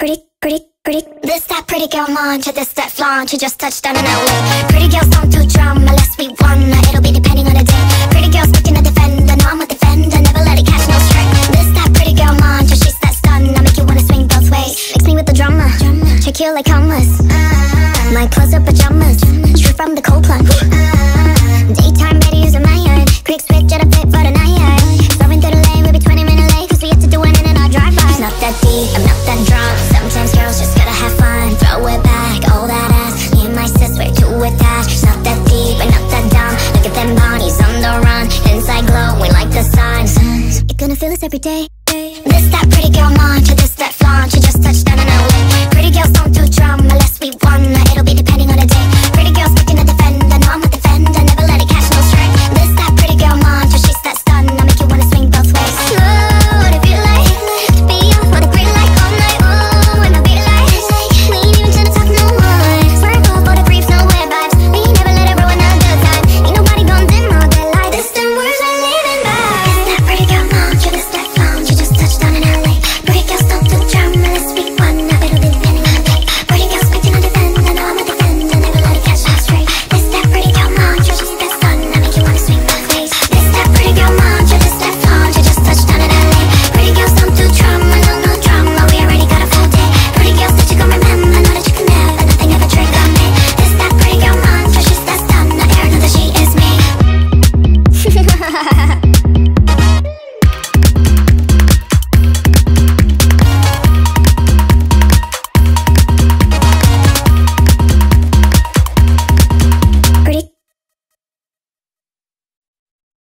This that pretty girl mantra, this that flaunt. She just touched down in LA. Pretty girls don't do drama unless we wanna. It'll be depending on the day. Pretty girls looking to defend, and I'm a defender. Never let it catch no strike. This that pretty girl mantra, she's that stun. I make you wanna swing both ways. Mix me with the drama, check you like commas. My clothes up pajamas, straight from the cold plunge. Daytime every day. This that pretty girl, mom, to this that flaunt, you just touched